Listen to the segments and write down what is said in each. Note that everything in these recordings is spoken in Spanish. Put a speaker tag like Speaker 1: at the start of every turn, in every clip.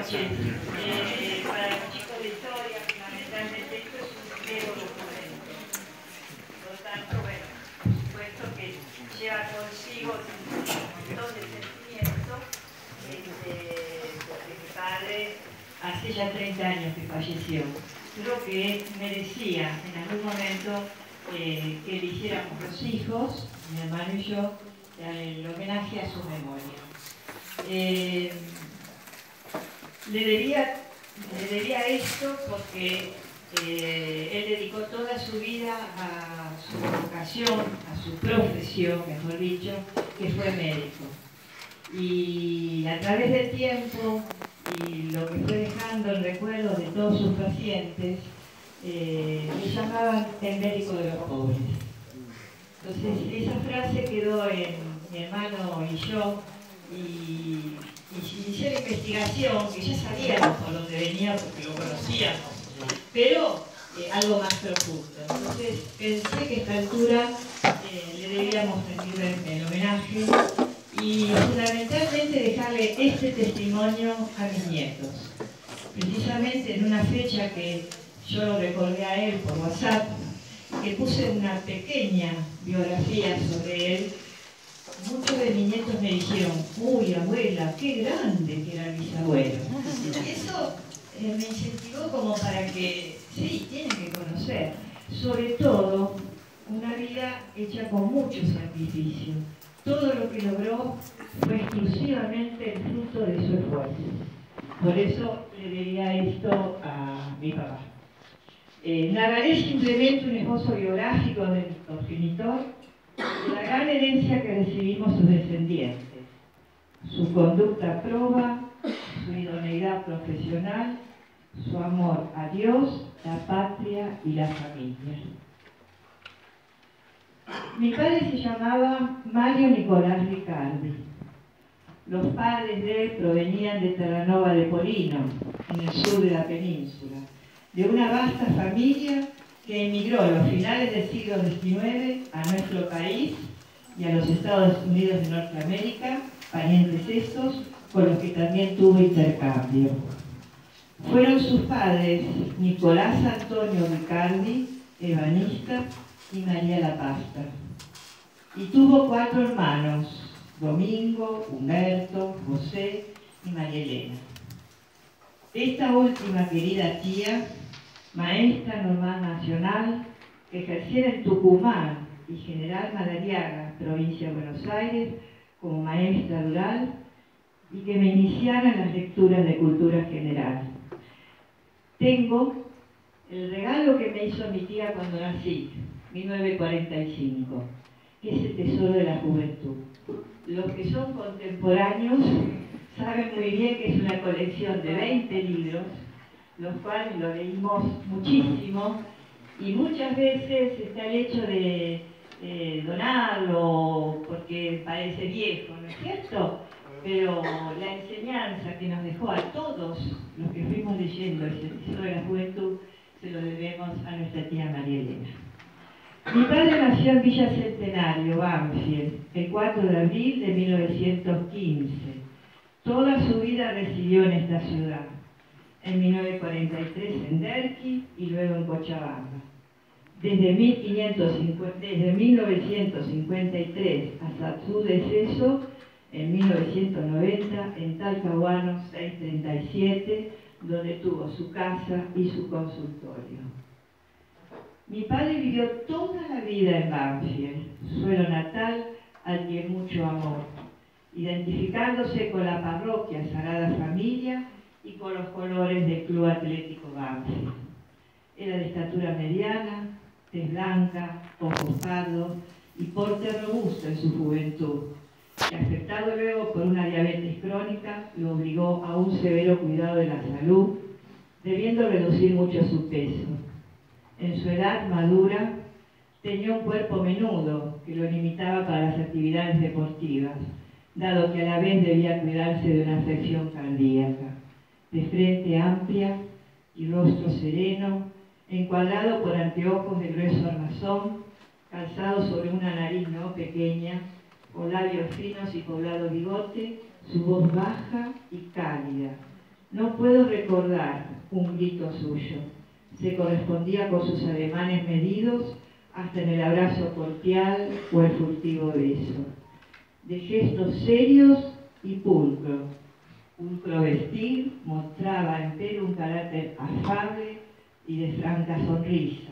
Speaker 1: Eh, para los chicos de historia, fundamentalmente esto es un viejo documento. Por lo tanto, bueno, por supuesto que lleva consigo un montón de sentimientos, este, porque mi padre hace ya 30 años que falleció. Creo que merecía en algún momento eh, que le hiciéramos los hijos, mi hermano y yo, el homenaje a su memoria. Eh, le, debía, le debía esto porque eh, él dedicó toda su vida a su vocación, a su profesión, mejor dicho, que fue médico. Y a través del tiempo y lo que fue dejando en recuerdo de todos sus pacientes, eh, le llamaban el médico de los pobres. Entonces esa frase quedó en mi hermano y yo y, y inicié la investigación, que ya sabíamos por dónde venía porque lo conocíamos, pero eh, algo más profundo. Entonces pensé que a esta altura eh, le debíamos rendir el homenaje y fundamentalmente dejarle este testimonio a mis nietos. Precisamente en una fecha que yo lo recordé a él por WhatsApp, que puse una pequeña biografía sobre él, muchos de mis nietos me dijeron, uy abuela, qué grande que era el bisabuelo. Eso eh, me incentivó como para que, sí, tienen que conocer, sobre todo una vida hecha con mucho sacrificio todo lo que logró fue exclusivamente el fruto de su esfuerzo. Por eso le diría esto a mi papá. Eh, narraré simplemente un esbozo biográfico del progenitor la gran herencia que recibimos sus descendientes, su conducta proba, su idoneidad profesional, su amor a Dios, la patria y la familia. Mi padre se llamaba Mario Nicolás Ricardi. Los padres de él provenían de Terranova de Polino, en el sur de la península, de una vasta familia que emigró a los finales del siglo XIX a nuestro país y a los Estados Unidos de Norteamérica, parientes estos, con los que también tuvo intercambio. Fueron sus padres Nicolás Antonio Ricardi, ebanista, y María la Pasta. Y tuvo cuatro hermanos, Domingo, Humberto, José y María Elena. Esta última querida tía, maestra normal nacional, que ejerciera en Tucumán y General Madariaga, provincia de Buenos Aires, como maestra rural, y que me iniciara en las lecturas de cultura general. Tengo el regalo que me hizo mi tía cuando nací, 1945, que es el tesoro de la juventud. Los que son contemporáneos saben muy bien que es una colección de 20 libros, los cuales lo leímos muchísimo y muchas veces está el hecho de donarlo porque parece viejo, ¿no es cierto? Pero la enseñanza que nos dejó a todos los que fuimos leyendo ese tesoro de la juventud se lo debemos a nuestra tía María Elena. Mi padre nació en Villa Centenario, Banfield, el 4 de abril de 1915. Toda su vida residió en esta ciudad. En 1943 en Derqui y luego en Cochabamba. Desde, 1550, desde 1953 hasta su deceso en 1990 en Talcahuano 637, donde tuvo su casa y su consultorio. Mi padre vivió toda la vida en Banfield, suelo natal al que mucho amor, identificándose con la parroquia Sagrada Familia y con los colores del Club Atlético Banfield. Era de estatura mediana, tez blanca, ojos pardos y porte robusto en su juventud, que afectado luego por una diabetes crónica, lo obligó a un severo cuidado de la salud, debiendo reducir mucho su peso en su edad madura, tenía un cuerpo menudo que lo limitaba para las actividades deportivas, dado que a la vez debía cuidarse de una afección cardíaca. De frente amplia y rostro sereno, encuadrado por anteojos de grueso armazón, calzado sobre una nariz no pequeña, con labios finos y poblado bigote, su voz baja y cálida,
Speaker 2: No puedo recordar un grito suyo. Se correspondía con sus ademanes medidos hasta en el abrazo cordial o el furtivo beso. De gestos serios y pulcros. Pulcro vestir mostraba en pelo un carácter afable y de franca sonrisa,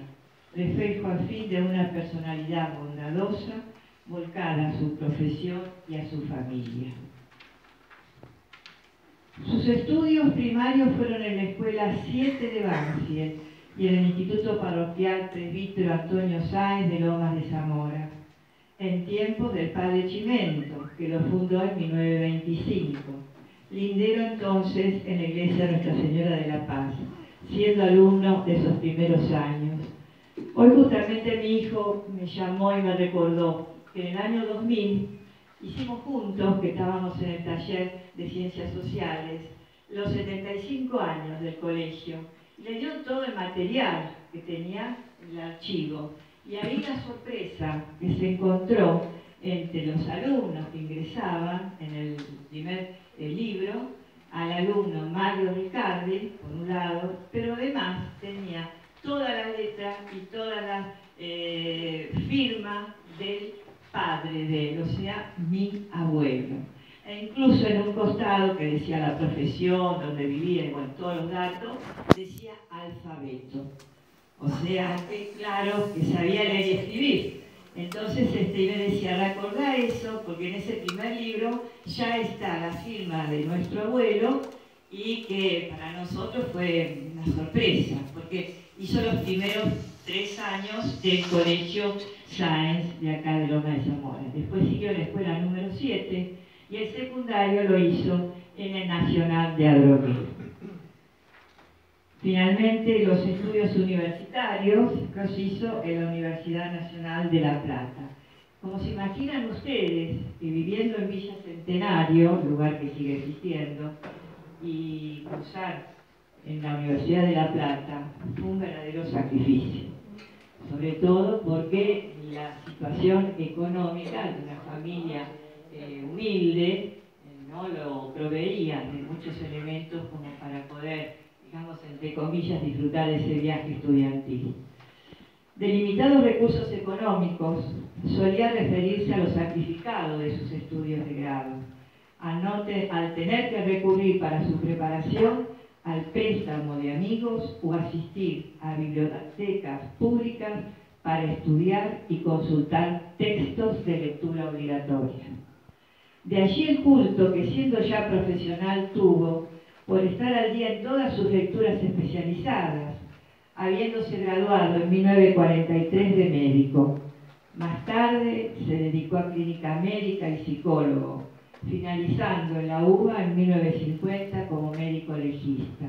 Speaker 2: reflejo fin de una personalidad bondadosa volcada a su profesión y a su familia. Sus estudios primarios fueron en la Escuela 7 de Banfield y en el Instituto Parroquial Presbítero Antonio Sáenz de Lomas de Zamora, en tiempos del padre Chimento, que lo fundó en 1925, lindero entonces en la iglesia Nuestra Señora de la Paz, siendo alumno de esos primeros años. Hoy justamente mi hijo me llamó y me recordó que en el año 2000 hicimos juntos, que estábamos en el taller de ciencias sociales, los 75 años del colegio. Le dio todo el material que tenía el archivo. Y ahí la sorpresa que se encontró entre los alumnos que ingresaban en el primer libro, al alumno Mario Ricardi, por un lado, pero además tenía toda la letra y toda la eh, firma del padre de él, o sea, mi abuelo. E incluso en un costado que decía la profesión, donde vivía y bueno, todos los datos, decía alfabeto. O sea, que claro que sabía leer y escribir. Entonces este, me decía, recordá eso, porque en ese primer libro ya está la firma de nuestro abuelo y que para nosotros fue una sorpresa, porque hizo los primeros tres años del colegio Sáenz de acá de Loma de Zamora. Después siguió la escuela número 7 y el secundario lo hizo en el Nacional de Adrogué. Finalmente, los estudios universitarios los hizo en la Universidad Nacional de La Plata. Como se imaginan ustedes, que viviendo en Villa Centenario, lugar que sigue existiendo, y cursar en la Universidad de La Plata fue un verdadero sacrificio sobre todo porque la situación económica de una familia eh, humilde eh, no lo proveía de muchos elementos como para poder, digamos, entre comillas, disfrutar de ese viaje estudiantil. De limitados recursos económicos, solía referirse a lo sacrificado de sus estudios de grado, al tener que recurrir para su preparación al préstamo de amigos o asistir a bibliotecas públicas para estudiar y consultar textos de lectura obligatoria. De allí el culto que siendo ya profesional tuvo por estar al día en todas sus lecturas especializadas, habiéndose graduado en 1943 de médico. Más tarde se dedicó a clínica médica y psicólogo, finalizando en la UBA en 1950 como médico legista.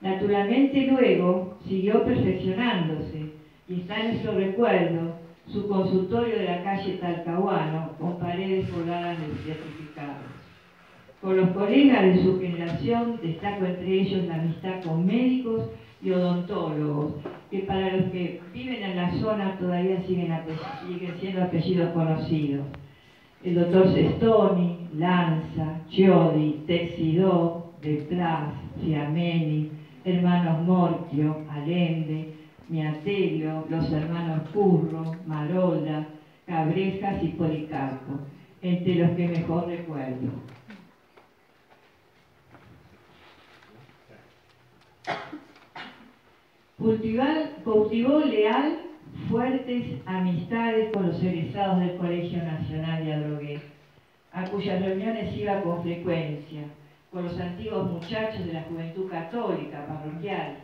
Speaker 2: Naturalmente luego siguió perfeccionándose y está en nuestro recuerdo su consultorio de la calle Talcahuano con paredes colgadas de certificados. Con los colegas de su generación destaco entre ellos la amistad con médicos y odontólogos, que para los que viven en la zona todavía siguen, siendo apellidos conocidos el doctor Sestoni, Lanza, Chiodi, Texidó, Detrás, Fiameni, hermanos Morchio, Allende, Miatelio, los hermanos Curro, Marola, Cabrejas y Policarpo, entre los que mejor recuerdo. Cultivó leal fuertes amistades con los egresados del Colegio Nacional de Adrogué, a cuyas reuniones iba con frecuencia, con los antiguos muchachos de la Juventud Católica parroquial,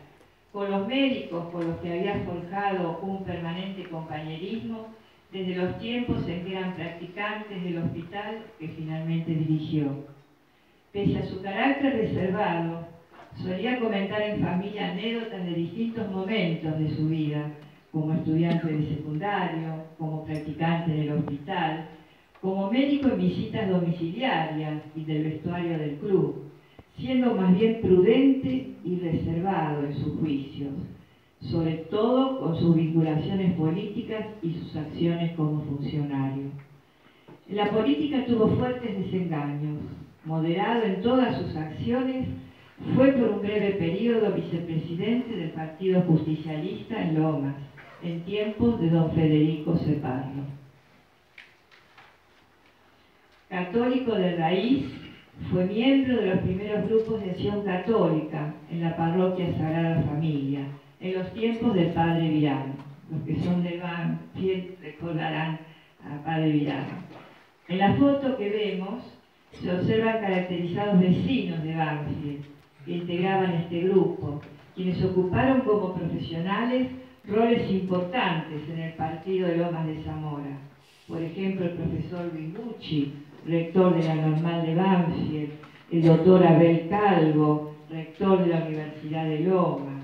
Speaker 2: con los médicos con los que había forjado un permanente compañerismo desde los tiempos en que eran practicantes del hospital que finalmente dirigió. Pese a su carácter reservado, solía comentar en familia anécdotas de distintos momentos de su vida, como estudiante de secundario, como practicante del hospital, como médico en visitas domiciliarias y del vestuario del club, siendo más bien prudente y reservado en sus juicios, sobre todo con sus vinculaciones políticas y sus acciones como funcionario. En la política tuvo fuertes desengaños, moderado en todas sus acciones Fue por un breve periodo vicepresidente del Partido Justicialista en Lomas, en tiempos de don Federico Ceparro. Católico de raíz, fue miembro de los primeros grupos de acción católica en la parroquia Sagrada Familia, en los tiempos del Padre Virano. Los que son de Banfield recordarán al Padre Virano. En la foto que vemos se observan caracterizados vecinos de Banfield que integraban este grupo, quienes ocuparon como profesionales roles importantes en el partido de Lomas de Zamora. Por ejemplo, el profesor Luis rector de la Normal de Banfield, el doctor Abel Calvo, rector de la Universidad de Lomas,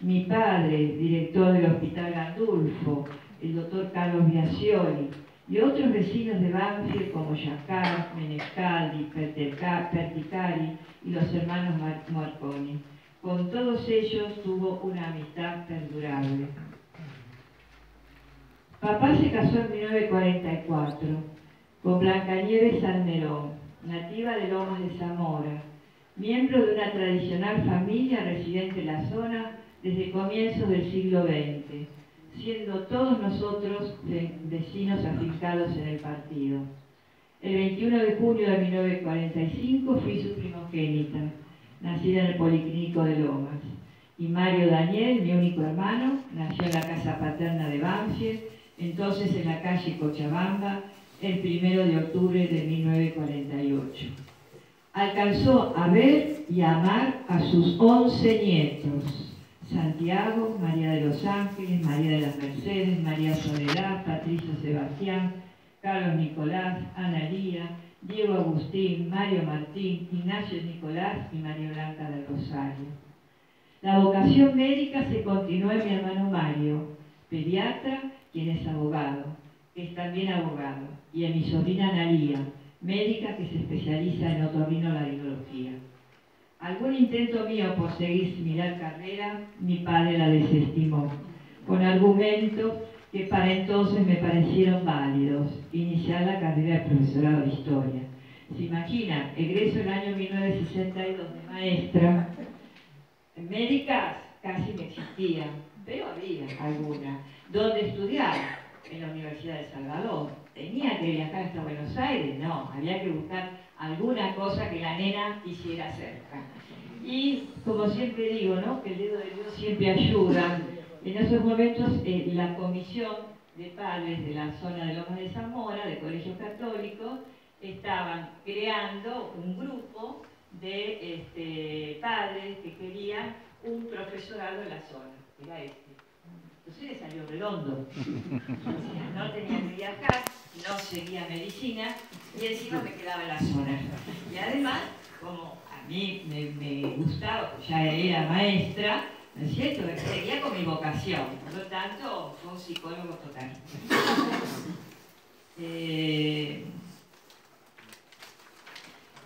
Speaker 2: mi padre, director del Hospital Gandulfo, el doctor Carlos Biasioli, y otros vecinos de Banfield como Yacar, Menescaldi, Perticari y los hermanos Marconi. Con todos ellos tuvo una amistad perdurable. Papá se casó en 1944 con Blanca Nieves Salmerón, nativa de Lomas de Zamora, miembro de una tradicional familia residente en la zona desde comienzos del siglo XX, siendo todos nosotros vecinos afincados en el partido. El 21 de junio de 1945 fui su primogénita, nacida en el Policlínico de Lomas. Y Mario Daniel, mi único hermano, nació en la casa paterna de Banfield, entonces en la calle Cochabamba, el 1 de octubre de 1948. Alcanzó a ver y a amar a sus 11 nietos, Santiago, María de los Ángeles, María de las Mercedes, María Soledad, Patricio Sebastián, Carlos Nicolás, Ana Lía, Diego Agustín, Mario Martín, Ignacio Nicolás y María Blanca del Rosario. La vocación médica se continuó en mi hermano Mario, pediatra, quien es abogado, que es también abogado, y en mi sobrina Analía, médica que se especializa en otorrinolaringología. Algún intento mío por seguir similar carrera, mi padre la desestimó, con argumentos que para entonces me parecieron válidos, iniciar la carrera de profesorado de historia. Se imagina, egreso el año 1962 de maestra, médicas casi no existían, pero había alguna. ¿Dónde estudiar? En la Universidad de Salvador. ¿Tenía que viajar hasta Buenos Aires? No, había que buscar alguna cosa que la nena hiciera cerca. Y como siempre digo, ¿no? que el dedo de Dios siempre ayuda. En esos momentos eh, la comisión de padres de la zona de Lomas de Zamora, de colegios católicos, estaban creando un grupo de este, padres que querían un profesorado en la zona. Era este. Entonces le salió redondo. no tenía que viajar, no seguía medicina y encima me quedaba en la zona. Y además, como a mí me, gustaba, ya era maestra, ¿no es cierto? Seguía con mi vocación, por lo tanto, fue un psicólogo total. Eh,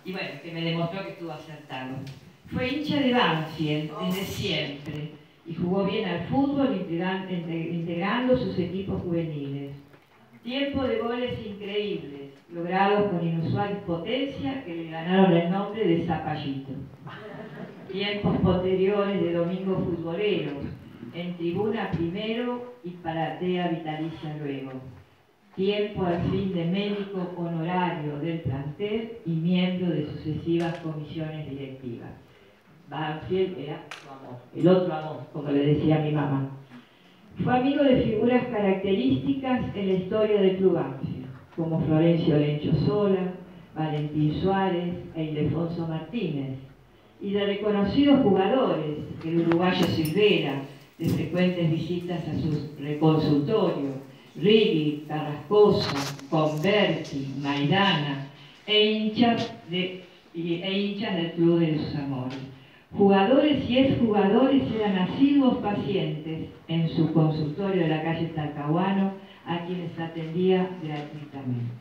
Speaker 2: y bueno, que me demostró que estuvo acertado. Fue hincha de Banfield desde siempre y jugó bien al fútbol integrando sus equipos juveniles. Tiempo de goles increíbles, logrados con inusual potencia que le ganaron el nombre de Zapallito. Tiempos posteriores de domingo futbolero, en tribuna primero y paratea vitalicia luego. Tiempo al fin de médico honorario del plantel y miembro de sucesivas comisiones directivas. Banfield era su amor, el otro amor, como le decía mi mamá. Fue amigo de figuras características en la historia del Club Banfield, como Florencio Lencho Sola, Valentín Suárez e Ildefonso Martínez, y de reconocidos jugadores, el uruguayo Silvera, de frecuentes visitas a su reconsultorio, Riggi, Carrascosa, Converti, Maidana, e hinchas, de, e hinchas del Club de los Amores. Jugadores y exjugadores eran asiduos pacientes en su consultorio de la calle Talcahuano, a quienes atendía gratuitamente.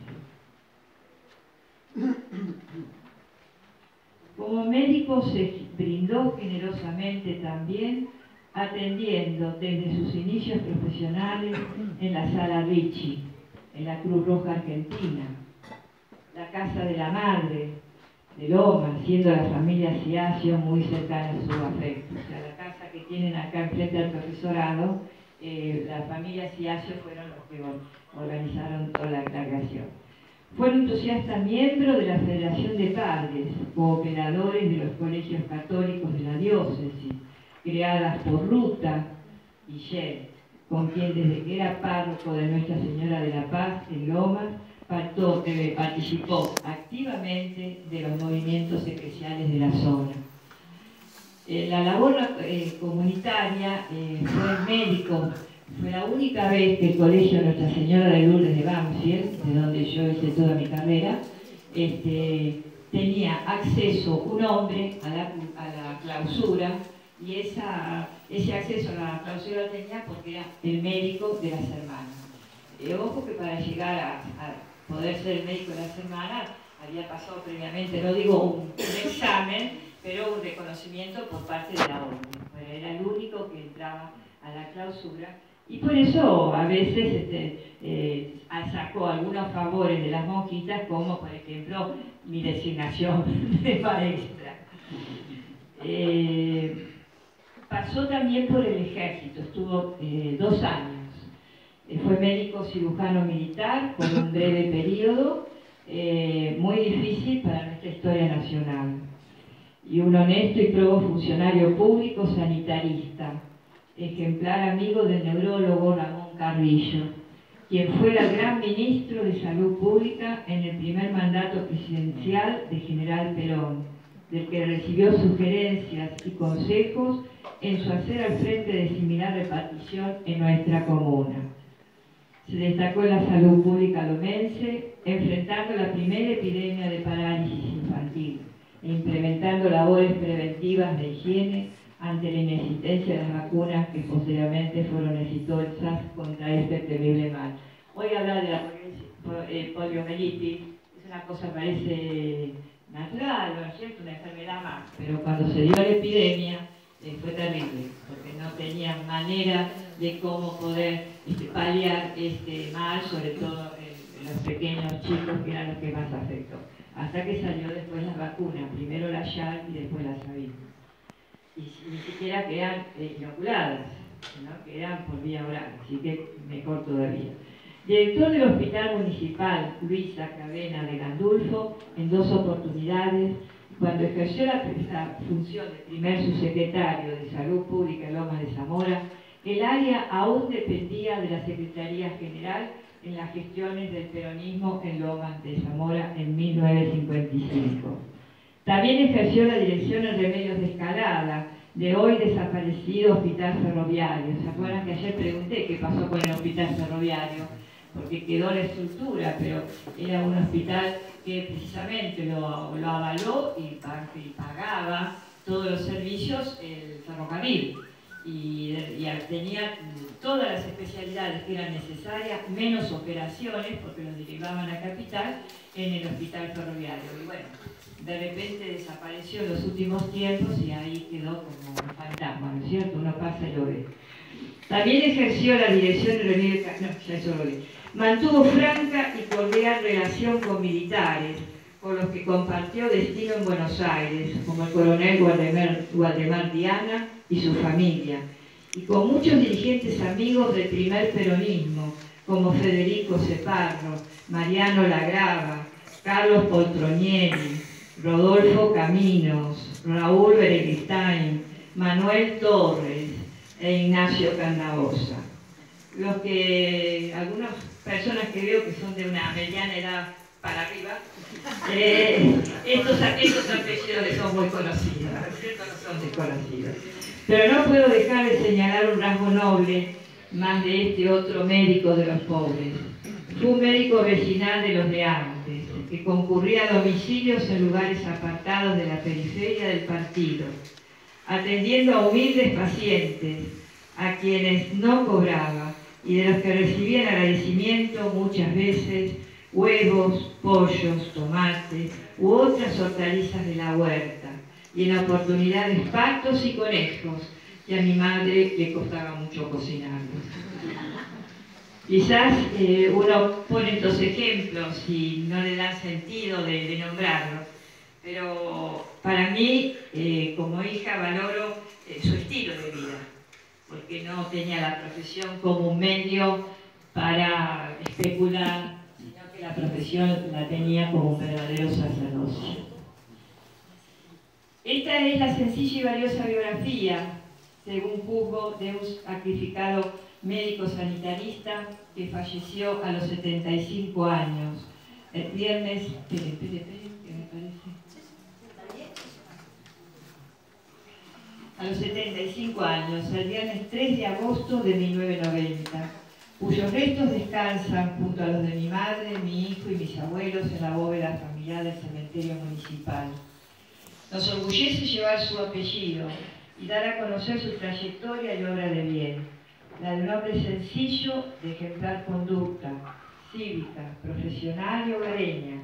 Speaker 2: Como médico se brindó generosamente también atendiendo desde sus inicios profesionales en la Sala Ricci, en la Cruz Roja Argentina, la Casa de la Madre, de Loma, siendo la familia Ciasio muy cercana a su afecto. O sea, la casa que tienen acá enfrente del profesorado, eh, la familia Ciasio fueron los que organizaron toda la creación. Fue un entusiasta miembro de la Federación de Padres, cooperadores de los colegios católicos de la diócesis, creadas por Ruta y Shell, con quien desde que era párroco de Nuestra Señora de la Paz en Lomas, participó activamente de los movimientos especiales de la zona. Eh, la labor eh, comunitaria eh, fue médico, fue la única vez que el colegio Nuestra Señora de Lourdes de Banfield, de donde yo hice toda mi carrera, este, tenía acceso un hombre a la, clausura y esa, ese acceso a la clausura tenía porque era el médico de las hermanas. ojo que para llegar a poder ser el médico de la semana, había pasado previamente, no digo un, examen, pero un reconocimiento por parte de la orden. Era el único que entraba a la clausura y por eso a veces este, eh, sacó algunos favores de las monjitas, como por ejemplo mi designación de maestra. Eh, pasó también por el ejército, estuvo eh, dos años fue médico cirujano militar por un breve periodo, eh, muy difícil para nuestra historia nacional. Y un honesto y probo funcionario público sanitarista, ejemplar amigo del neurólogo Ramón Carrillo, quien fuera gran ministro de Salud Pública en el primer mandato presidencial de General Perón, del que recibió sugerencias y consejos en su hacer al frente de similar repartición en nuestra comuna. Se destacó en la salud pública lomense, enfrentando la primera epidemia de parálisis infantil e implementando labores preventivas de higiene ante la inexistencia de las vacunas que posteriormente fueron exitosas contra este temible mal. Hoy hablar de la eh, poliomielitis es una cosa parece natural, ¿no es cierto? Una enfermedad más, pero cuando se dio la epidemia eh, fue terrible, porque no tenían manera de cómo poder este, paliar este mal, sobre todo en, los pequeños chicos que eran los que más afectó. Hasta que salió después la vacuna, primero la YAR y después la SAVIN. Y ni siquiera que eran eh, inoculadas, sino que por vía oral, así que mejor todavía. Director del Hospital Municipal Luisa Cabena de Gandulfo en dos oportunidades, cuando ejerció la función de primer subsecretario de Salud Pública en Lomas de Zamora, el área aún dependía de la Secretaría General en las gestiones del peronismo en Lomas de Zamora en 1955. También ejerció la dirección en Remedios de Escalada, de hoy desaparecido Hospital Ferroviario. ¿Se acuerdan que ayer pregunté qué pasó con el Hospital Ferroviario? Porque quedó la estructura, pero era un hospital que precisamente lo, avaló y pagaba todos los servicios el ferrocarril y, tenía todas las especialidades que eran necesarias, menos operaciones, porque los derivaban a capital, en el hospital ferroviario. Y bueno, de repente desapareció en los últimos tiempos y ahí quedó como un fantasma, ¿no es cierto? Uno pasa y lo ve. También ejerció la dirección de Remedio no, ya eso lo. Mantuvo franca y cordial relación con militares, con los que compartió destino en Buenos Aires, como el coronel Guademar Diana, y su familia, y con muchos dirigentes amigos del primer peronismo, como Federico Ceparro, Mariano Lagrava, Carlos Poltronieri, Rodolfo Caminos, Raúl Berenstein, Manuel Torres e Ignacio Candaosa. Los que, algunas personas que veo que son de una mediana edad para arriba, eh, estos, estos apellidos son muy conocidos, son desconocidos. Pero no puedo dejar de señalar un rasgo noble más de este otro médico de los pobres. Fue un médico vecinal de los de antes, que concurría a domicilios en lugares apartados de la periferia del partido, atendiendo a humildes pacientes, a quienes no cobraba y de los que recibían agradecimiento muchas veces huevos, pollos, tomates u otras hortalizas de la huerta y en oportunidades patos y conejos, que a mi madre le costaba mucho cocinarlos. Quizás eh, uno pone estos ejemplos y no le da sentido de, nombrarlos, pero para mí, eh, como hija, valoro eh, su estilo de vida, porque no tenía la profesión como un medio para especular, la profesión la tenía como un verdadero sacerdocio. Esta es la sencilla y valiosa biografía, según juzgo, de un sacrificado médico sanitarista que falleció a los 75 años. El viernes, me. A los 75 años, el viernes 3 de agosto de 1990, cuyos restos descansan junto a los de mi madre, mi hijo y mis abuelos en la bóveda familiar del cementerio municipal. Nos orgullece llevar su apellido y dar a conocer su trayectoria y obra de bien la de un hombre sencillo de ejemplar conducta, cívica, profesional y hogareña,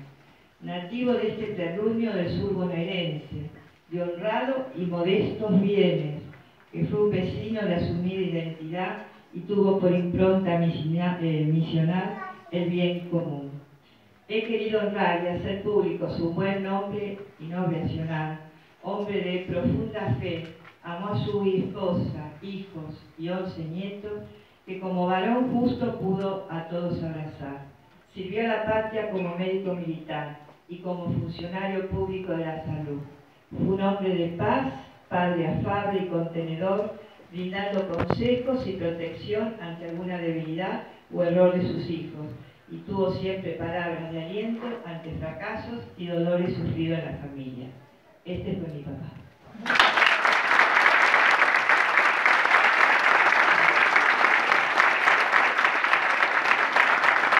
Speaker 2: nativo de este terruño del sur bonaerense, de honrado y modestos bienes, que fue un vecino de asumida identidad y tuvo por impronta eh, misional el bien común. He querido honrar y hacer público su buen nombre y noble accionar, hombre de profunda fe, amó a su esposa, hijos y once nietos, que como varón justo pudo a todos abrazar. Sirvió a la patria como médico militar y como funcionario público de la salud. Fue un hombre de paz, padre afable y contenedor, brindando consejos y protección ante alguna debilidad o error de sus hijos, y tuvo siempre palabras de aliento ante fracasos y dolores sufridos en la familia. Este fue mi papá.